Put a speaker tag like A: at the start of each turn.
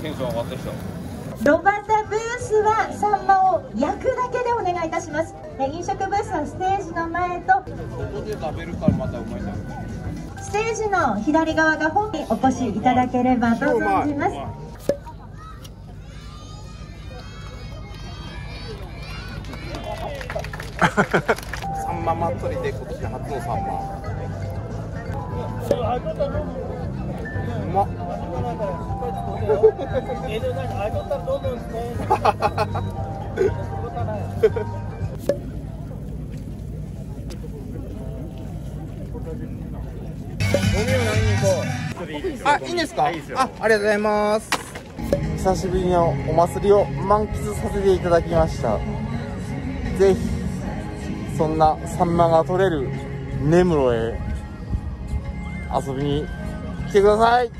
A: テンション上がってきた。
B: ロバタブースはサンマを焼くだけでお願いいたします。え飲食ブースはステージの前と
A: ここで食べるからまたうまいんだよ
B: ステージの左側が本にお越しいただければと存じます。
A: サンマ祭りで今年初のサンマ。うまっあ、いいんですか？あ、ありがとうございます。久しぶりのお祭りを満喫させていただきました。ぜひそんなサンマが取れる根室へ遊びに来てください